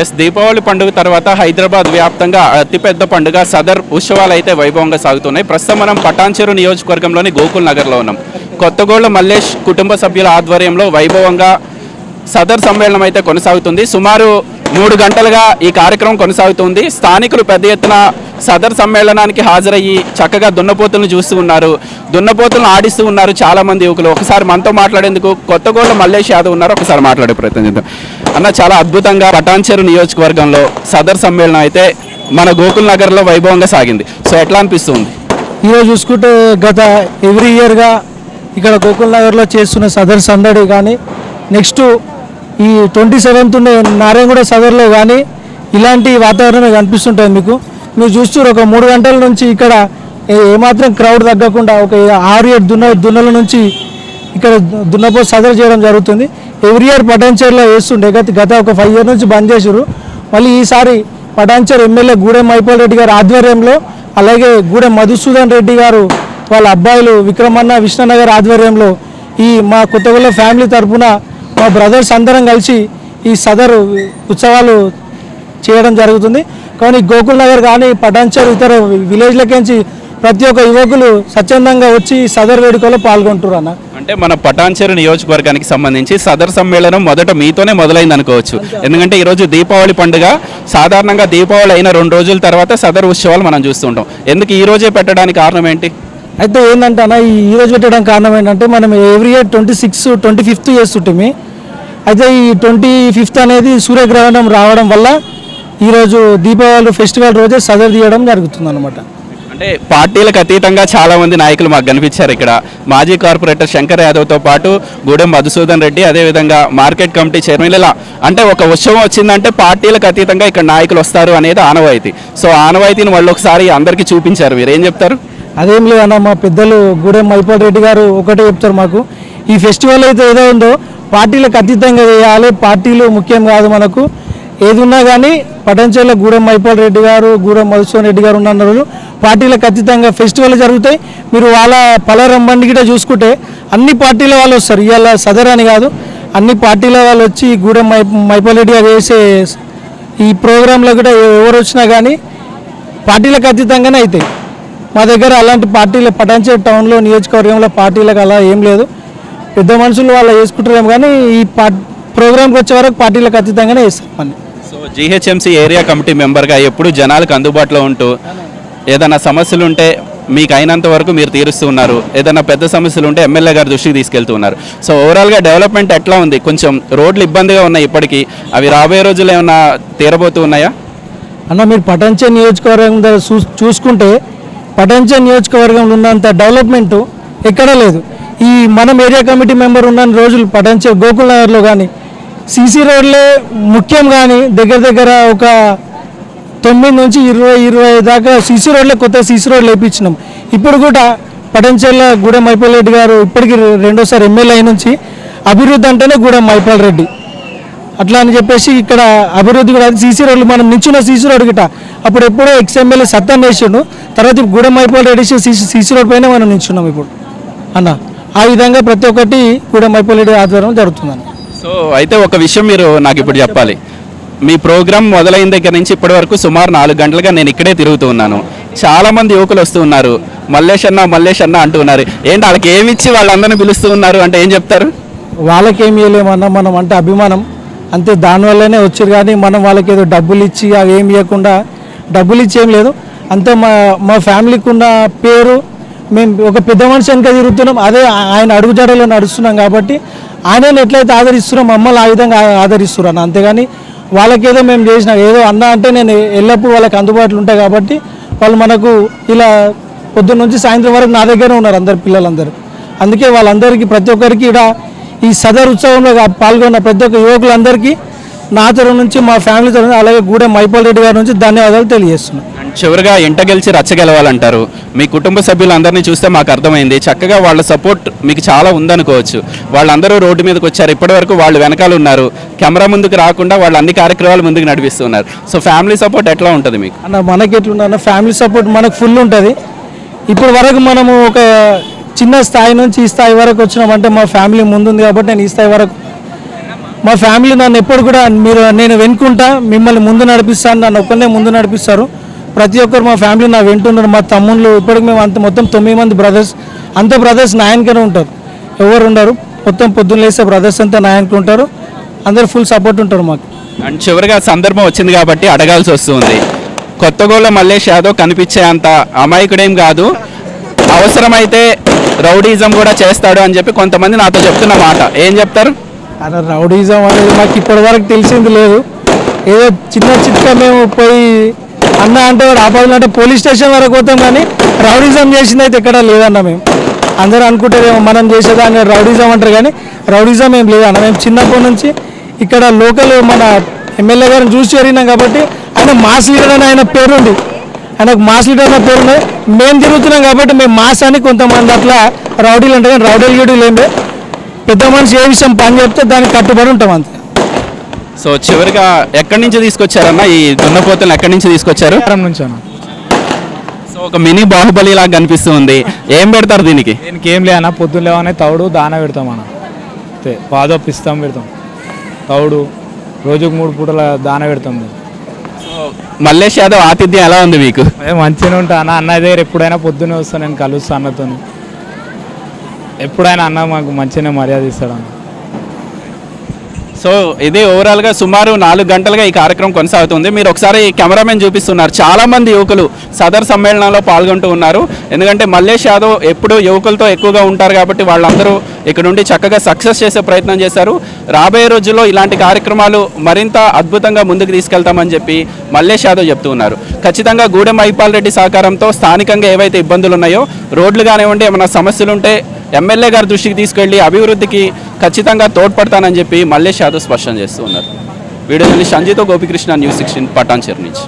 Yes Deepavali పండుగ తర్వాత హైదరాబాద్ వ్యాప్తంగా అతిపెద్ద పండుగ సదర్ ఉత్సవాలు అయితే వైభవంగా సాగుతున్నాయి. ప్రస్తుతం మనం పటాన్చెరు నియోజకవర్గంలోని గోకుల్ నగర్లో ఉన్నాం. కొత్తగోళ్ళ మల్లేష్ కుటుంబ సభ్యుల ఆధ్వర్యంలో వైభవంగా సదర్ సమ్మేళనం అయితే కొనసాగుతుంది. సుమారు మూడు గంటలుగా ఈ కార్యక్రమం కొనసాగుతుంది. స్థానికులు పెద్ద ఎత్తున సదర్ సమ్మేళనానికి హాజరయ్యి చక్కగా దున్నపోతులను చూస్తూ ఉన్నారు. దున్నపోతులను ఆడిస్తూ ఉన్నారు చాలా మంది యువకులు. ఒకసారి మనతో మాట్లాడేందుకు కొత్తగోళ్ళ మల్లేష్ యాదవ్ ఉన్నారు. ఒకసారి మాట్లాడే ప్రయత్నం చేద్దాం. అన్న చాలా అద్భుతంగా పటాన్చెరు నియోజకవర్గంలో సదర్ సమ్మేళనం అయితే మన గోకుల్ నగర్లో వైభవంగా సాగింది. సో ఎట్లా అనిపిస్తుంది? ఈరోజు చూసుకుంటే గత ఎవ్రీ ఇయర్గా ఇక్కడ గోకుల్ నగర్లో చేస్తున్న సదర్ సందడి కానీ నెక్స్ట్ ఈ ట్వంటీ సెవెంత్ ఉండే నారాయణగూడ సదర్లో కానీ ఇలాంటి వాతావరణమే కనిపిస్తుంటుంది మీకు. మీరు చూస్తారు ఒక మూడు గంటల నుంచి ఇక్కడ ఏమాత్రం క్రౌడ్ తగ్గకుండా ఒక ఆరు ఏడు దున్న దున్నల నుంచి ఇక్కడ దున్నపో సదరు చేయడం జరుగుతుంది. ఎవ్రీ ఇయర్ పటాన్చేర్లో వేస్తుండే. గత గత ఒక ఫైవ్ ఇయర్ నుంచి బంద్ చేసారు మళ్ళీ ఈసారి పటాన్చర్ ఎమ్మెల్యే గూడెం మైపాల్ రెడ్డి గారి ఆధ్వర్యంలో అలాగే గూడెం మధుసూదన్ రెడ్డి గారు వాళ్ళ అబ్బాయిలు విక్రమన్న విష్ణునగర్ ఆధ్వర్యంలో ఈ మా కొత్తగూడెం ఫ్యామిలీ తరపున మా బ్రదర్స్ అందరం కలిసి ఈ సదరు ఉత్సవాలు చేయడం జరుగుతుంది. కానీ గోకుల్ నగర్ కానీ పటాన్చేరు ఇతర విలేజ్లకించి ప్రతి ఒక్క యువకులు స్వచ్ఛందంగా వచ్చి సదర్ వేడుకలో పాల్గొంటున్నారు అన్న అంటే మన పటాన్చెరు నియోజకవర్గానికి సంబంధించి సదర్ సమ్మేళనం మొదట మీతోనే మొదలైంది అనుకోవచ్చు. ఎందుకంటే ఈరోజు దీపావళి పండుగ సాధారణంగా దీపావళి అయిన రెండు రోజుల తర్వాత సదర్ ఉత్సవాలు మనం చూస్తుంటాం. ఎందుకు ఈ రోజే పెట్టడానికి కారణం ఏంటి? అయితే ఏంటంటే అన్న ఈ రోజు పెట్టడం కారణం ఏంటంటే మనం every year twenty six twenty fifth చేస్తుంటే. అయితే ఈ ట్వంటీ ఫిఫ్త్ అనేది సూర్యగ్రహణం రావడం వల్ల ఈరోజు దీపావళి ఫెస్టివల్ రోజే సదర్ తీయడం జరుగుతుంది అనమాట అంటే పార్టీలకు అతీతంగా చాలా మంది నాయకులు మాకు కనిపించారు ఇక్కడ. మాజీ కార్పొరేటర్ శంకర్ యాదవ్తో పాటు గూడెం మధుసూదన్ రెడ్డి అదేవిధంగా మార్కెట్ కమిటీ చైర్మన్ ఇలా అంటే ఒక ఉత్సవం వచ్చిందంటే పార్టీలకు అతీతంగా ఇక్కడ నాయకులు వస్తారు అనేది ఆనవాయితీ. సో ఆనవాయితీని వాళ్ళు ఒకసారి అందరికీ చూపించారు మీరు. ఏం చెప్తారు? అదేం లేదన్న మా పెద్దలు గూడెం మైపాల్ రెడ్డి గారు ఒకటే చెప్తారు మాకు. ఈ ఫెస్టివల్ అయితే ఏదో ఉందో పార్టీలకు అతీతంగా చేయాలి. పార్టీలు ముఖ్యం కాదు మనకు. ఏది ఉన్నా కానీ పటంచెల గూడెం మైపాల్ రెడ్డి గారు గూడెం మధుసూన్ రెడ్డి గారు ఉన్న రోజు పార్టీలకు ఖచ్చితంగా ఫెస్టివల్ జరుగుతాయి. మీరు వాళ్ళ పలరం బండి గిట్ట చూసుకుంటే అన్ని పార్టీల వాళ్ళు వస్తారు. ఇవాళ సదర్ అని కాదు. అన్ని పార్టీల వాళ్ళు వచ్చి గూడెం మై మైపాల్ రెడ్డి గారు వేసే ఈ ప్రోగ్రాంలో కూడా ఎవరు వచ్చినా కానీ పార్టీలకు అతీతంగానే అవుతాయి మా దగ్గర అలాంటి పార్టీలు పటాన్చే టౌన్లో నియోజకవర్గంలో పార్టీలకు అలా ఏం లేదు. పెద్ద మనుషులు వాళ్ళు వేసుకుంటారేమో కానీ ఈ పా ప్రోగ్రామ్కి వచ్చే వరకు పార్టీలకు అతీతంగానే వేస్తాం సో జీహెచ్ఎంసీ ఏరియా కమిటీ మెంబర్గా ఎప్పుడు జనాలకు అందుబాటులో ఉంటూ ఏదైనా సమస్యలు ఉంటే మీకు అయినంత వరకు మీరు తీరుస్తూ ఉన్నారు. ఏదైనా పెద్ద సమస్యలు ఉంటే ఎమ్మెల్యే గారి దృష్టికి తీసుకెళ్తూ ఉన్నారు. సో ఓవరాల్గా డెవలప్మెంట్ ఎట్లా ఉంది? కొంచెం రోడ్లు ఇబ్బందిగా ఉన్నాయి ఇప్పటికీ. అవి రాబోయే రోజులు ఏమైనా తీరబోతూ ఉన్నాయా? అన్న మీరు పటంచే నియోజకవర్గం చూ చూసుకుంటే పటంచే నియోజకవర్గంలో ఉన్నంత డెవలప్మెంట్ ఎక్కడా లేదు. ఈ మనం ఏరియా కమిటీ మెంబర్ ఉన్న రోజులు పటంచే గోకుల్ నగర్లో కానీ సీసీ రోడ్లే ముఖ్యం కానీ దగ్గర దగ్గర ఒక తొమ్మిది నుంచి ఇరవై ఇరవై దాకా సీసీ రోడ్లే కొత్త సీసీ రోడ్లు వేయించినాం ఇప్పుడు కూడా పటంచెల్ల గూడెం మైపాల్ రెడ్డి గారు ఇప్పటికి రెండోసారి ఎమ్మెల్యే అయి నుంచి అభివృద్ధి అంటేనే గూడెం మైపాల్ రెడ్డి. అట్లా అని చెప్పేసి ఇక్కడ అభివృద్ధి కూడా సీసీ రోడ్లు మనం నించున్న సీసీ రోడ్ గిట. అప్పుడు ఎప్పుడో ఎక్స్ఎమ్మెల్యే సత్తాన్ వేసిండు. తర్వాత Gudem Mahipal Reddy CC CC road పైన మనం నించున్నాం ఇప్పుడు. అన్న ఆ విధంగా ప్రతి ఒక్కటి గూడెం మైపాల్ రెడ్డి ఆధ్వర్యం జరుగుతుందన్న. సో అయితే ఒక విషయం మీరు నాకు ఇప్పుడు చెప్పాలి. మీ ప్రోగ్రామ్ మొదలైన దగ్గర నుంచి ఇప్పటి వరకు సుమారు నాలుగు గంటలుగా నేను ఇక్కడే తిరుగుతూ ఉన్నాను. చాలా మంది యువకులు వస్తూ ఉన్నారు. మల్లేష్ అన్న మల్లేష్ అన్న అంటూ ఉన్నారు. ఏంటి వాళ్ళకి ఏమి ఇచ్చి వాళ్ళందరినీ పిలుస్తూ ఉన్నారు అంటే ఏం చెప్తారు? వాళ్ళకేమి ఇవ్వలేమన్నా మనం అంటే అభిమానం. అంతే దానివల్లనే వచ్చారు కానీ మనం వాళ్ళకి ఏదో డబ్బులు ఇచ్చి అవి ఏమి ఇవ్వకుండా డబ్బులు ఇచ్చేం ఏం లేదు. అంతే మా మా ఫ్యామిలీకి ఉన్న పేరు మేము ఒక పెద్ద మనిషి వెనక తిరుగుతున్నాం. అదే ఆయన అడుగుజాడలో నడుస్తున్నాం కాబట్టి ఆయనను ఎట్లయితే ఆదరిస్తున్నాం మమ్మల్ని ఆ విధంగా ఆదరిస్తున్నారు ఆదరిస్తున్నారు అంతేగాని వాళ్ళకేదో మేము చేసిన ఏదో అన్న అంటే నేను ఎల్లప్పుడూ వాళ్ళకి అందుబాటులో ఉంటాయి కాబట్టి వాళ్ళు మనకు ఇలా పొద్దున్న నుంచి సాయంత్రం వరకు నా దగ్గర ఉన్నారు అందరు పిల్లలందరూ. అందుకే వాళ్ళందరికీ ప్రతి ఒక్కరికి ఇక్కడ ఈ సదర్ ఉత్సవంలో పాల్గొన్న ప్రతి ఒక్క యువకులందరికీ నా తరఫు నుంచి మా ఫ్యామిలీ తరఫు అలాగే గూడెం మైపాల్ రెడ్డి గారి నుంచి ధన్యవాదాలు తెలియజేస్తున్నాను చివరిగా ఇంట గెలిచి రచ్చ గెలవాలంటారు. మీ కుటుంబ సభ్యులందరినీ చూస్తే మాకు అర్థమైంది. చక్కగా వాళ్ళ సపోర్ట్ మీకు చాలా ఉందనుకోవచ్చు. వాళ్ళందరూ రోడ్డు మీదకి వచ్చారు. ఇప్పటివరకు వాళ్ళు వెనకాల ఉన్నారు. కెమెరా ముందుకు రాకుండా వాళ్ళు అన్ని కార్యక్రమాలు ముందుకు నడిపిస్తున్నారు. సో ఫ్యామిలీ సపోర్ట్ ఎట్లా ఉంటుంది మీకు? అన్న మనకి ఎట్లుందన్న ఫ్యామిలీ సపోర్ట్ మనకు ఫుల్ ఉంటుంది. ఇప్పటి వరకు మనము ఒక చిన్న స్థాయి నుంచి ఈ స్థాయి వరకు వచ్చినామంటే మా ఫ్యామిలీ ముందుంది కాబట్టి నేను ఈ స్థాయి వరకు మా ఫ్యామిలీ నన్ను ఎప్పుడు కూడా మీరు నేను వెనుకుంటా మిమ్మల్ని ముందు నడిపిస్తాను నన్ను ఒక్కనే ముందు నడిపిస్తారు. ప్రతి ఒక్కరు మా ఫ్యామిలీ నా వెంటున్నారు మా తమ్ముళ్ళు ఇప్పటికి మేము అంత మొత్తం తొమ్మిది మంది బ్రదర్స్ అంత బ్రదర్స్ నా వెనకనే ఉంటారు. ఎవరు ఉండరు. మొత్తం పొద్దున్న లేస్తే బ్రదర్స్ అంతా నా వెనక ఉంటారు. అందరు ఫుల్ సపోర్ట్ ఉంటారు మాకు. అండ్ చివరిగా సందర్భం వచ్చింది కాబట్టి అడగాల్సి వస్తుంది. కొత్తగోళ్ళ మల్లేష్ యాదవ్ కనిపించే అంత అమాయకుడేం కాదు. అవసరమైతే రౌడీజం కూడా చేస్తాడు అని చెప్పి కొంతమంది నాతో చెప్తున్న మాట. ఏం చెప్తారు? అలా రౌడీజం అనేది మాకు ఇప్పటి వరకు తెలిసింది లేదు. ఏదో చిన్న చిట్కా మేము పోయి అన్న అంటే వాడు ఆపదలు అంటే పోలీస్ స్టేషన్ వరకు పోతాం కానీ రౌడీజం చేసింది అయితే ఎక్కడా లేదన్న మేము. అందరూ అనుకుంటారేమో మనం చేసేదాన్ని రౌడీజం అంటారు కానీ రౌడీజం ఏం లేదన్న మేము చిన్నప్పటి నుంచి ఇక్కడ లోకల్ మన ఎమ్మెల్యే గారిని చూసి చేరినాం కాబట్టి ఆయన మాస్ లీడర్ అని ఆయన పేరుంది. ఆయనకు మాస్ లీడర్ అన్న పేరు మేము తిరుగుతున్నాం కాబట్టి మేము మాస్ అని కొంతమంది అట్లా రౌడీలు అంటే కానీ రౌడీలు గీడీలు ఏం పెద్ద మనిషి ఏ విషయం పని చెప్తే దానికి కట్టుబడి ఉంటాం అంతే. సో చివరిగా ఎక్కడి నుంచి తీసుకొచ్చారన్న? ఈ దున్నపోతులను ఎక్కడి నుంచి తీసుకొచ్చారు? నుంచి సో ఒక మినీ బాహుబలి లాగా కనిపిస్తుంది ఏం పెడతారు దీనికి? దీనికి ఏం లేదన్న పొద్దున్న లేవనే తౌడు దాన పెడతాం అన్న. అంతే పాదప్ ఇస్తాం పెడతాం. తౌడు రోజుకు మూడు పూటల దాన పెడతాం సో మల్లేష్ యాదవ్ ఆతిథ్యం ఎలా ఉంది మీకు? అదే మంచిగానే ఉంటా అన్న. అన్న దగ్గర ఎప్పుడైనా పొద్దున్నే వస్తాను నేను కలుస్తా అన్నతో ఎప్పుడైనా అన్న మాకు మంచిగానే మర్యాద ఇస్తాడు అన్న. సో ఇది ఓవరాల్గా సుమారు నాలుగు గంటలుగా ఈ కార్యక్రమం కొనసాగుతుంది. మీరు ఒకసారి కెమెరామెన్ చూపిస్తున్నారు. చాలామంది యువకులు సదర్ సమ్మేళనంలో పాల్గొంటూ ఉన్నారు. ఎందుకంటే మల్లేష్ యాదవ్ ఎప్పుడు యువకులతో ఎక్కువగా ఉంటారు కాబట్టి వాళ్ళందరూ ఇక్కడ నుండి చక్కగా సక్సెస్ చేసే ప్రయత్నం చేశారు. రాబోయే రోజుల్లో ఇలాంటి కార్యక్రమాలు మరింత అద్భుతంగా ముందుకు తీసుకెళ్తామని చెప్పి మల్లేష్ యాదవ్ చెప్తూ ఉన్నారు. ఖచ్చితంగా గూడెం అయ్యపాల్ రెడ్డి సహకారంతో స్థానికంగా ఏవైతే ఇబ్బందులు ఉన్నాయో రోడ్లు కానివ్వండి ఏమైనా సమస్యలుంటే ఎమ్మెల్యే గారి దృష్టికి తీసుకెళ్ళి అభివృద్ధికి ఖచ్చితంగా తోడ్పడతానని చెప్పి మల్లేష్ యాదవ్ స్పష్టం చేస్తూ ఉన్నారు. వీడియో సంజీతో గోపికృష్ణ న్యూస్ సిక్స్టీన్ పటాన్చేరు నుంచి.